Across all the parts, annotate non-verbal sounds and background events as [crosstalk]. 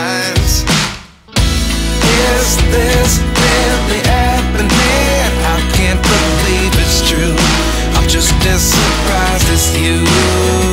minds. Is this really happening? I can't believe it's true. I'm just as surprised as you.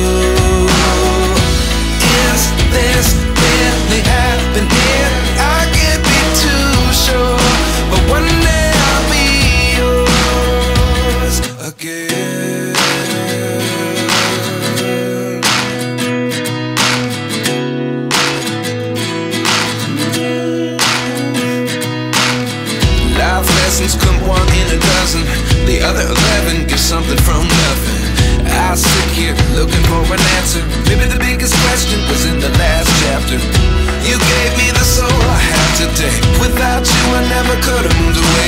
day. Without you, I never could have moved away.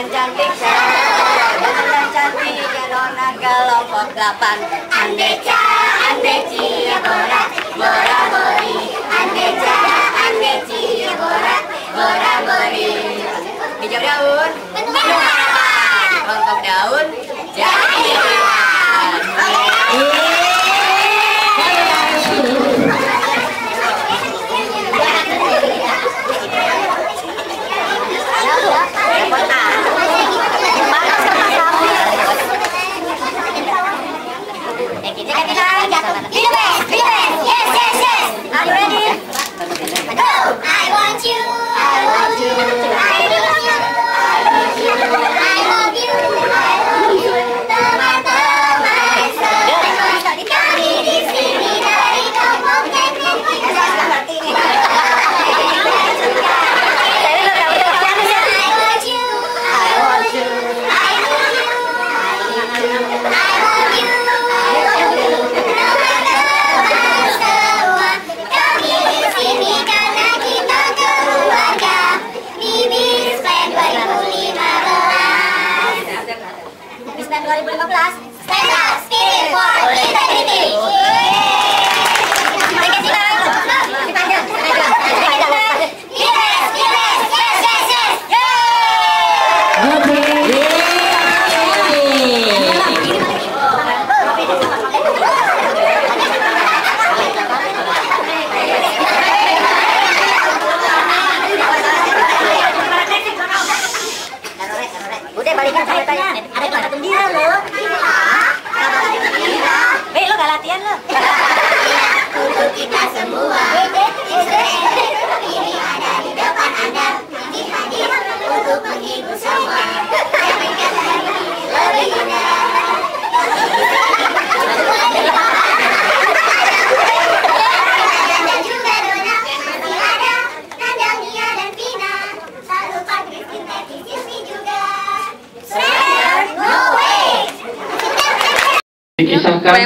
Dengan cantik dengan cantik Corona kelompok delapan Andeca, andeci borat Bora bori. Andeca, ya borat Bora bori. Hijau daun. Kelompok daun. Jalan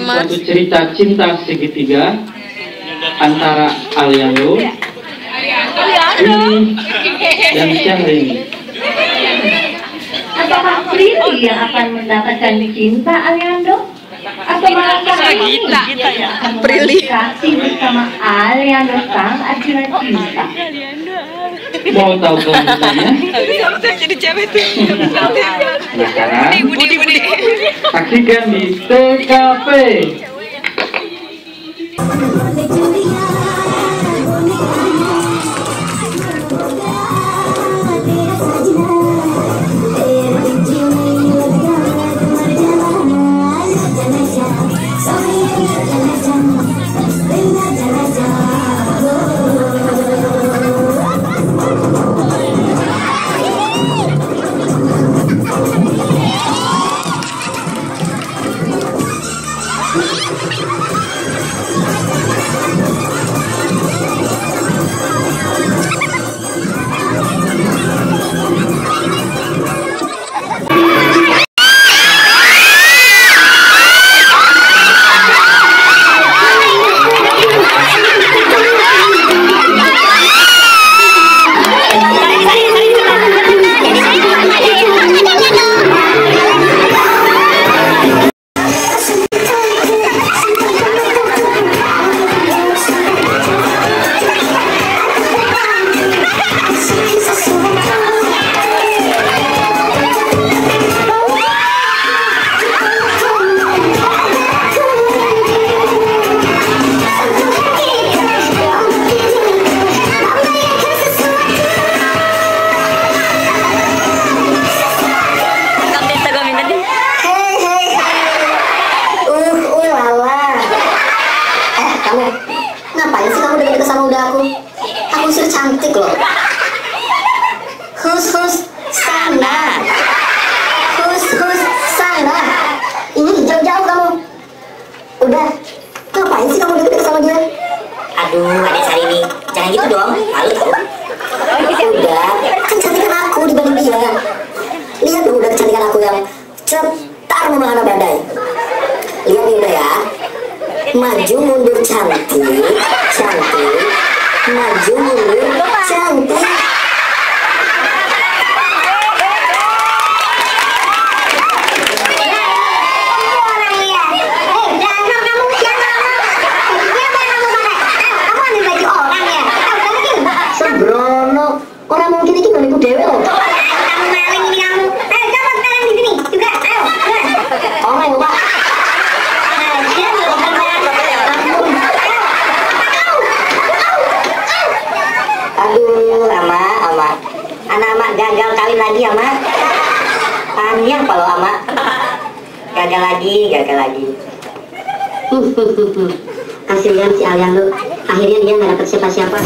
Suatu cerita cinta segitiga antara Aliando, dan Syahrini. Apakah Prilly yang akan mendapatkan cinta Aliando? Atau malah Syahrini yang akan kasih bersama Aliando sang Arjuna cinta? Mau tahu kelanjutannya? Penasaran? [laughs] Mexican Mixteca cafe. Udah aku? Aku sudah cantik loh. Hus hus sana. Hus hus sana. Ini jauh-jauh kamu. Udah. Ngapain sih kamu deket sama dia? Aduh, ada Sarini. Jangan gitu dong. Malu tau. Udah, kan cantikan aku dibanding dia. Lihat dong udah kecantikan aku yang cetar memahana badai. Lihat nih udah ya. Maju mundur cantik. Maju mundur Gagal lagi, gagal lagi. [laughs] Kasihan si Alian lu. Akhirnya dia nggak dapet siapa-siapa.